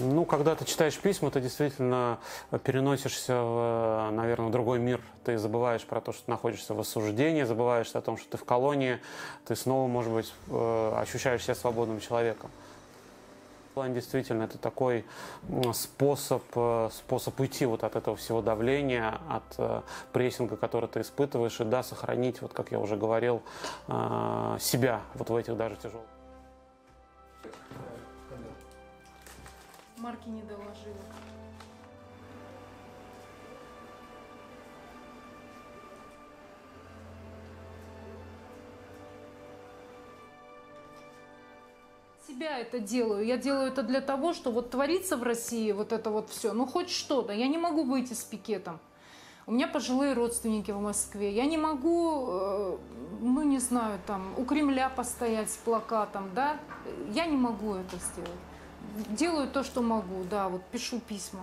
Ну, когда ты читаешь письма, ты действительно переносишься, в, наверное, в другой мир. Ты забываешь про то, что ты находишься в осуждении, забываешь о том, что ты в колонии, ты снова, может быть, э, ощущаешь себя свободным человеком. План действительно это такой способ, э, способ уйти вот от этого всего давления, от э, прессинга, который ты испытываешь, и да, сохранить, вот как я уже говорил, э, себя вот в этих даже тяжелых. Марки не доложила. себя это делаю. Я делаю это для того, что вот творится в России вот это вот все. Ну, хоть что-то. Я не могу выйти с пикетом. У меня пожилые родственники в Москве. Я не могу, э, ну, не знаю, там, у Кремля постоять с плакатом, да. Я не могу это сделать. Делаю то, что могу, да, вот пишу письма.